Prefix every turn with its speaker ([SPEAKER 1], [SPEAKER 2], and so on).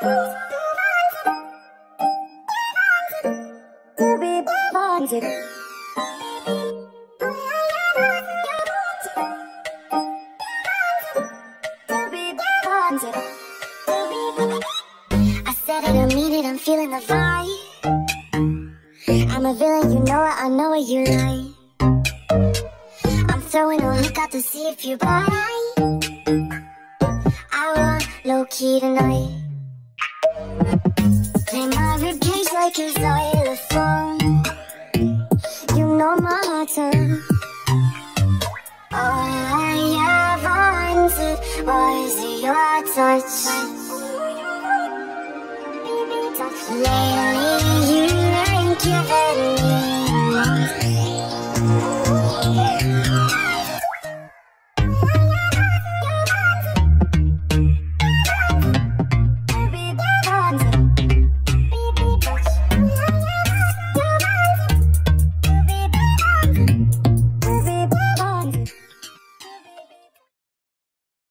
[SPEAKER 1] To be. I said it, I mean it, I'm feeling the vibe. I'm a villain, you know it, I know it, you lie. I'm throwing a look out to see if you bite. I want low key tonight. Like a xylophone. You know my heart's on. All I ever wanted was your touch. Giving